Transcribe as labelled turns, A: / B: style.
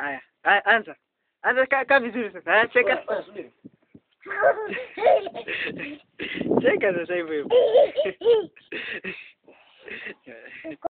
A: Haya, anza anza, kaa vizuri sasa. Cheka cheka sasa, hivyo hivyo.